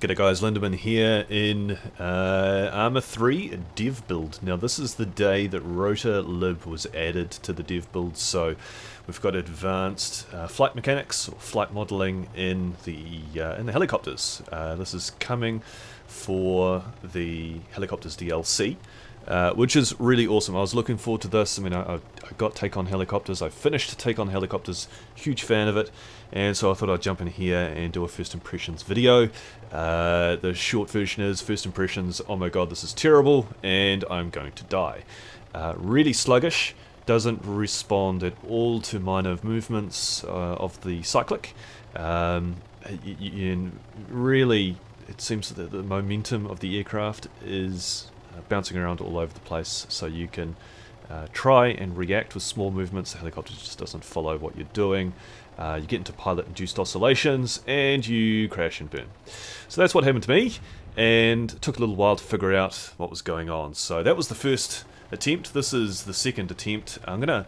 G'day guys, Lyndiman here in uh, Arma 3 dev build. Now this is the day that RotorLib was added to the dev build, so we've got advanced uh, flight mechanics, or flight modeling in the uh, in the helicopters. Uh, this is coming for the helicopters DLC. Uh, which is really awesome. I was looking forward to this. I mean, I, I, got Take On Helicopters. I finished Take On Helicopters. Huge fan of it. And so I thought I'd jump in here and do a first impressions video. Uh, the short version is first impressions, oh my god, this is terrible, and I'm going to die. Uh, really sluggish. Doesn't respond at all to minor movements uh, of the cyclic. Um, really, it seems that the momentum of the aircraft is bouncing around all over the place so you can uh, try and react with small movements. The helicopter just doesn't follow what you're doing. Uh, you get into pilot-induced oscillations and you crash and burn. So that's what happened to me and took a little while to figure out what was going on. So that was the first attempt. This is the second attempt. I'm going to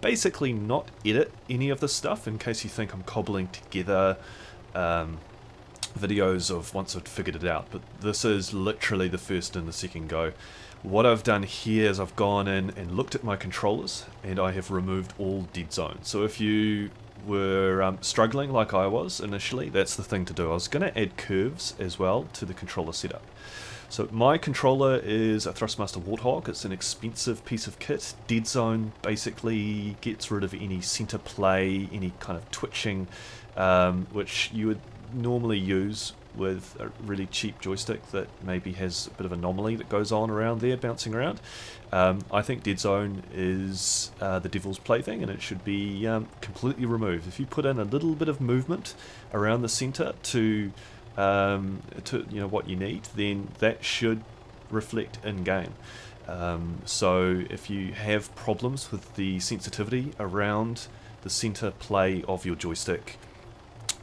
basically not edit any of this stuff in case you think I'm cobbling together um, videos of once I'd figured it out, but this is literally the first and the second go. What I've done here is I've gone in and looked at my controllers and I have removed all dead zones. So if you were um, struggling like I was initially, that's the thing to do. I was going to add curves as well to the controller setup. So my controller is a Thrustmaster Warthog. It's an expensive piece of kit. Dead Zone basically gets rid of any center play, any kind of twitching, um, which you would normally use with a really cheap joystick that maybe has a bit of anomaly that goes on around there, bouncing around. Um, I think Dead Zone is uh, the devil's plaything and it should be um, completely removed. If you put in a little bit of movement around the center to, um, to you know what you need, then that should reflect in game. Um, so if you have problems with the sensitivity around the center play of your joystick,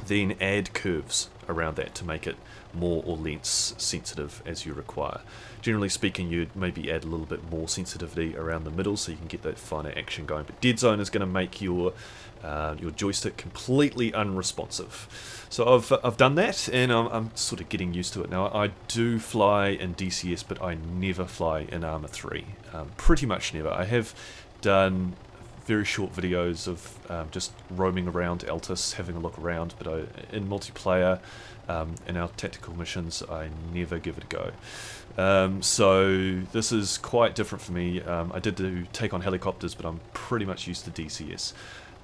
then add curves around that to make it more or less sensitive as you require. Generally speaking, you'd maybe add a little bit more sensitivity around the middle so you can get that finer action going. But Dead Zone is going to make your uh, your joystick completely unresponsive. So I've, I've done that and I'm, I'm sort of getting used to it now. I do fly in DCS, but I never fly in Arma 3. Um, pretty much never. I have done very short videos of um, just roaming around Altis, having a look around, but I, in multiplayer, um, in our tactical missions, I never give it a go. Um, so this is quite different for me. Um, I did do take on helicopters, but I'm pretty much used to DCS.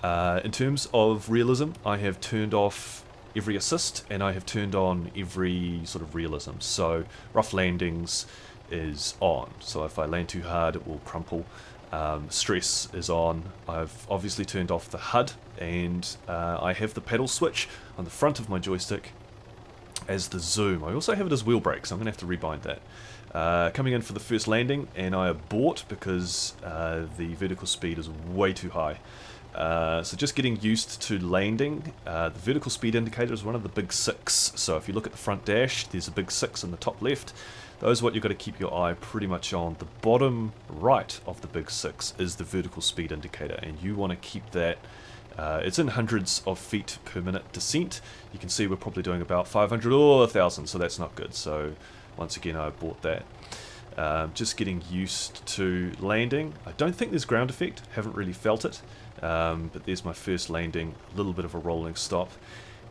Uh, in terms of realism, I have turned off every assist and I have turned on every sort of realism. So rough landings is on. So if I land too hard, it will crumple. Um, stress is on. I've obviously turned off the HUD and uh, I have the pedal switch on the front of my joystick as the zoom. I also have it as wheel brake, so I'm going to have to rebind that. Uh, coming in for the first landing and I abort because uh, the vertical speed is way too high. Uh, so just getting used to landing. Uh, the vertical speed indicator is one of the big six. So if you look at the front dash, there's a big six in the top left. Those are what you've got to keep your eye pretty much on. The bottom right of the big six is the vertical speed indicator, and you want to keep that. Uh, it's in hundreds of feet per minute descent. You can see we're probably doing about 500 or 1,000, so that's not good. So once again, I bought that. Um, just getting used to landing. I don't think there's ground effect, haven't really felt it. Um, but there's my first landing, a little bit of a rolling stop.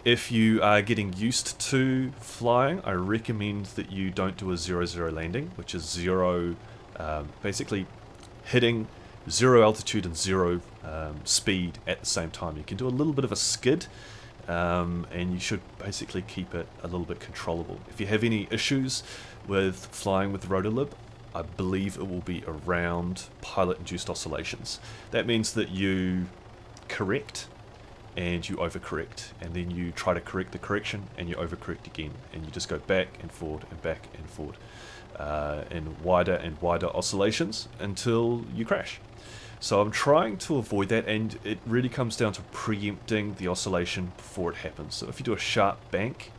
If you are getting used to flying, I recommend that you don't do a 0-0 landing, which is zero, um, basically hitting zero altitude and zero um, speed at the same time. You can do a little bit of a skid, um, and you should basically keep it a little bit controllable. If you have any issues with flying with RotorLib, I believe it will be around pilot-induced oscillations. That means that you correct and you overcorrect and then you try to correct the correction and you overcorrect again and you just go back and forward and back and forward uh, in wider and wider oscillations until you crash. So I'm trying to avoid that and it really comes down to preempting the oscillation before it happens. So if you do a sharp bank,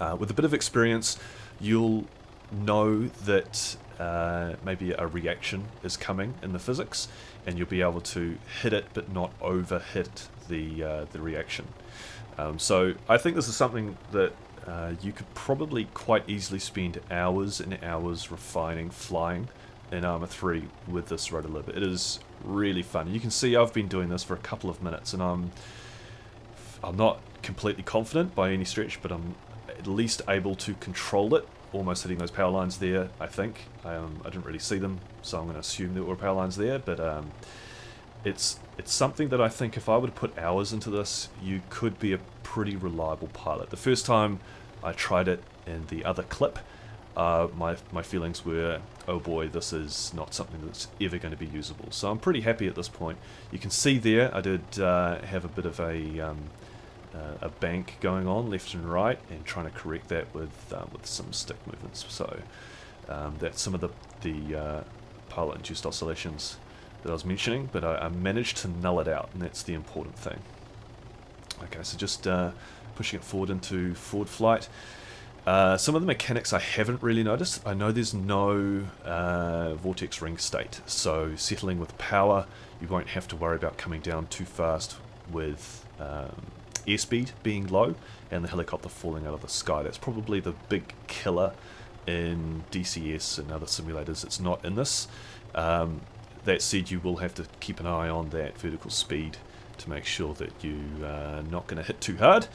uh, with a bit of experience you'll know that uh, maybe a reaction is coming in the physics and you'll be able to hit it but not over hit the uh, the reaction. Um, so I think this is something that uh, you could probably quite easily spend hours and hours refining flying in Arma 3 with this RotorLib. It is really fun. You can see I've been doing this for a couple of minutes and I'm I'm not completely confident by any stretch, but I'm at least able to control it. Almost hitting those power lines there, I think. Um, I didn't really see them, so I'm going to assume there were power lines there, but um, it's it's something that I think if I were to put hours into this, you could be a pretty reliable pilot. The first time I tried it in the other clip, uh, my, my feelings were, oh boy, this is not something that's ever going to be usable. So I'm pretty happy at this point. You can see there I did uh, have a bit of a, um, uh, a bank going on left and right and trying to correct that with, uh, with some stick movements. So um, that's some of the, the uh, pilot-induced oscillations that I was mentioning, but I, I, managed to null it out, and that's the important thing. Okay, so just uh, pushing it forward into forward flight. Uh, some of the mechanics I haven't really noticed. I know there's no uh, vortex ring state, so settling with power, you won't have to worry about coming down too fast with um, airspeed being low and the helicopter falling out of the sky. That's probably the big killer in DCS and other simulators. It's not in this. Um, that said, you will have to keep an eye on that vertical speed to make sure that you're uh, not going to hit too hard.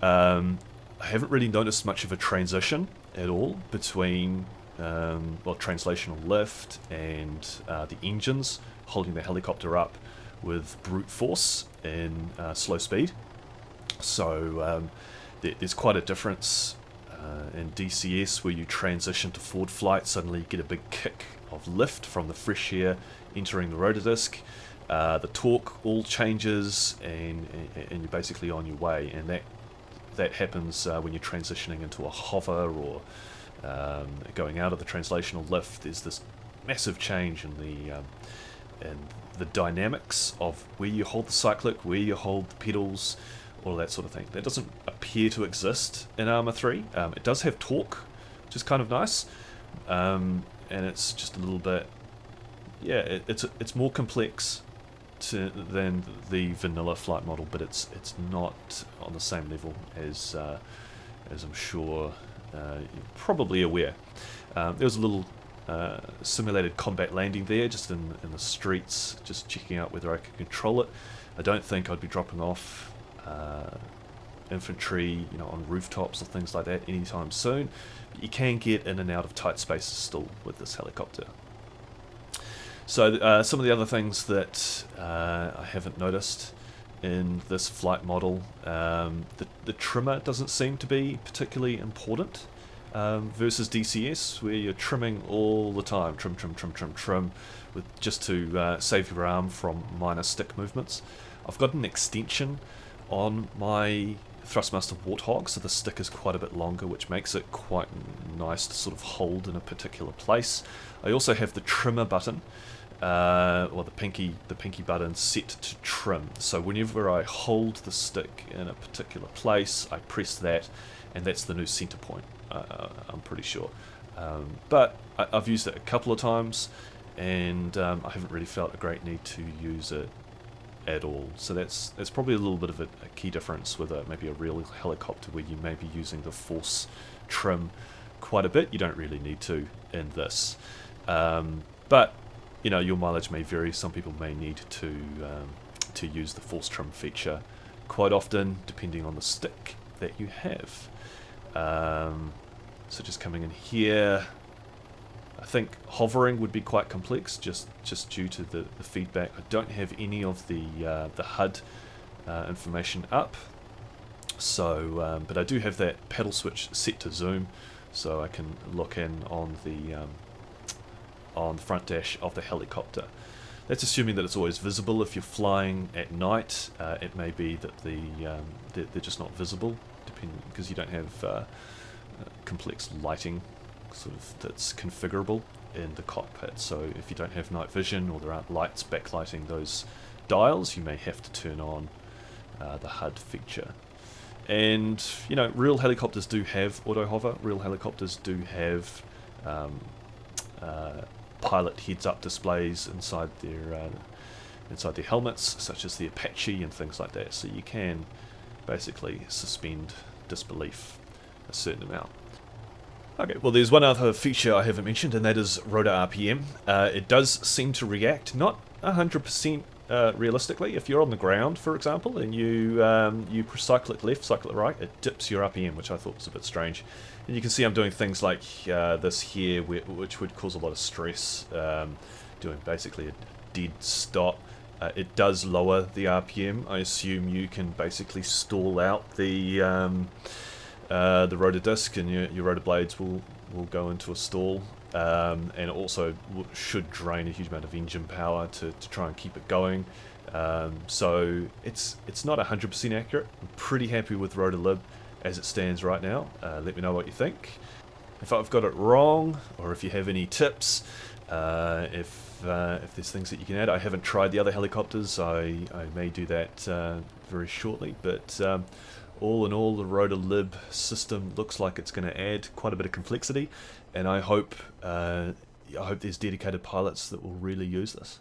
Um, I haven't really noticed much of a transition at all between um, well, translational lift and uh, the engines holding the helicopter up with brute force in uh, slow speed. So um, there, there's quite a difference uh, in DCS where you transition to forward flight, suddenly you get a big kick of lift from the fresh air entering the rotor disc. Uh, the torque all changes and, and you're basically on your way and that that happens uh, when you're transitioning into a hover or um, going out of the translational lift there's this massive change in the um, in the dynamics of where you hold the cyclic, where you hold the pedals, all that sort of thing. That doesn't appear to exist in Arma 3. Um, it does have torque, which is kind of nice, um, and it's just a little bit yeah, it, it's it's more complex to, than the vanilla flight model, but it's it's not on the same level as uh, as I'm sure uh, you're probably aware. Um, there was a little uh, simulated combat landing there, just in in the streets, just checking out whether I could control it. I don't think I'd be dropping off uh, infantry, you know, on rooftops or things like that anytime soon. But you can get in and out of tight spaces still with this helicopter. So uh, some of the other things that uh, I haven't noticed in this flight model, um, the, the trimmer doesn't seem to be particularly important um, versus DCS where you're trimming all the time, trim, trim, trim, trim, trim, with just to uh, save your arm from minor stick movements. I've got an extension on my Thrustmaster Warthog, so the stick is quite a bit longer, which makes it quite nice to sort of hold in a particular place. I also have the trimmer button, uh, or the pinky the pinky button set to trim. So whenever I hold the stick in a particular place, I press that, and that's the new center point. Uh, I'm pretty sure. Um, but I, have used it a couple of times, and um, I haven't really felt a great need to use it at all. So that's that's probably a little bit of a, a key difference with a, maybe a real helicopter where you may be using the force trim quite a bit. You don't really need to in this. Um, but you know your mileage may vary. Some people may need to um, to use the force trim feature quite often, depending on the stick that you have. Um, so just coming in here, I think hovering would be quite complex, just just due to the, the feedback. I don't have any of the uh, the HUD uh, information up, so um, but I do have that pedal switch set to zoom, so I can look in on the um, on the front dash of the helicopter. That's assuming that it's always visible. If you're flying at night, uh, it may be that the um, they're, they're, just not visible, depending because you don't have uh, uh, complex lighting sort of that's configurable in the cockpit. So if you don't have night vision or there aren't lights backlighting those dials, you may have to turn on uh, the HUD feature. And you know, real helicopters do have auto hover. Real helicopters do have um, uh, pilot heads-up displays inside their uh, inside their helmets, such as the Apache and things like that. So you can basically suspend disbelief a certain amount. Okay, well there's one other feature I haven't mentioned and that is rotor RPM. Uh, it does seem to react, not 100% uh, realistically. If you're on the ground, for example, and you um, you cycle it left, cycle it right, it dips your RPM, which I thought was a bit strange. And you can see I'm doing things like uh, this here, which would cause a lot of stress, um, doing basically a dead stop. Uh, it does lower the RPM. I assume you can basically stall out the um, uh, the rotor disc and your, your rotor blades will, will go into a stall. Um, and also should drain a huge amount of engine power to, to try and keep it going. Um, so it's it's not 100% accurate. I'm pretty happy with RotorLib as it stands right now. Uh, let me know what you think. If I've got it wrong, or if you have any tips, uh, if uh, if there's things that you can add. I haven't tried the other helicopters. I, I may do that uh, very shortly. But um, all in all, the RotorLib system looks like it's going to add quite a bit of complexity, and I hope uh, I hope there's dedicated pilots that will really use this.